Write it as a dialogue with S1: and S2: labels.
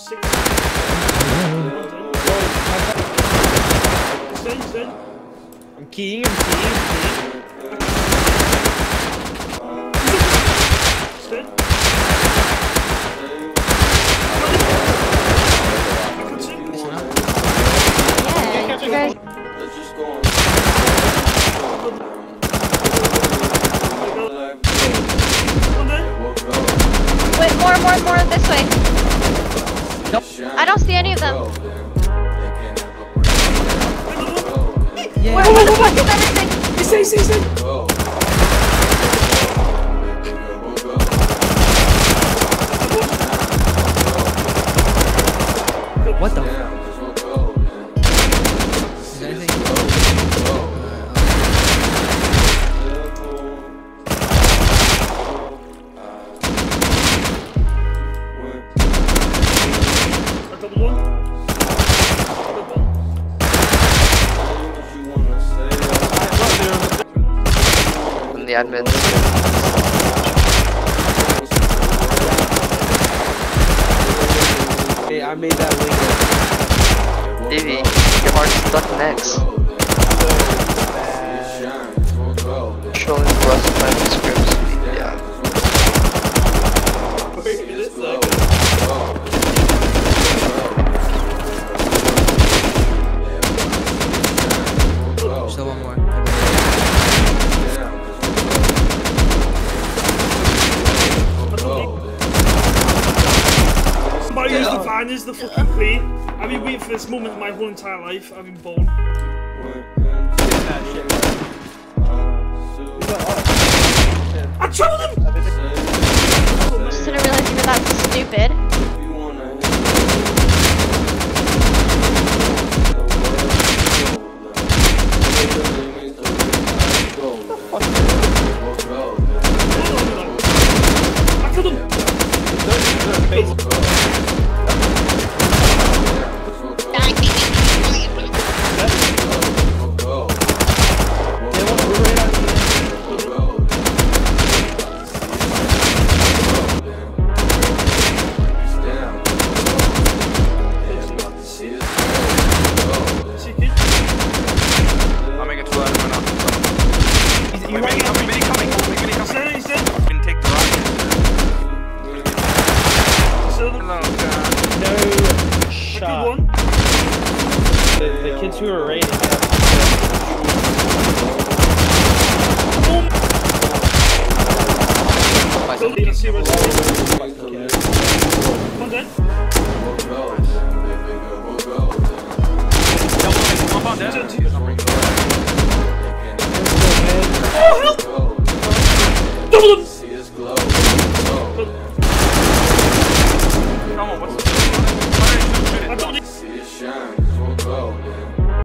S1: six. He's dead, he's dead.
S2: I'm keying, I'm keying, I'm keying.
S1: He's dead. I could see.
S3: Yeah, guys. Wait, more, more, more this way. I don't see any of them. Where, where the fuck is everything?
S1: He's dead, he's dead.
S2: What the?
S4: The admins.
S2: Hey, I made that link.
S4: Evie, your heart's stuck next. Showing Russ playing scripts. Yeah.
S1: Wait a minute.
S2: Still one more.
S1: Who's the is the fucking play. I've been waiting for this moment my whole entire life. I've been born. I troubled him!
S3: Just didn't realize you were that stupid.
S2: Kids who are raiding.
S1: Killed him. See where it's One dead.
S5: Double dead.
S1: Oh, help! Double him!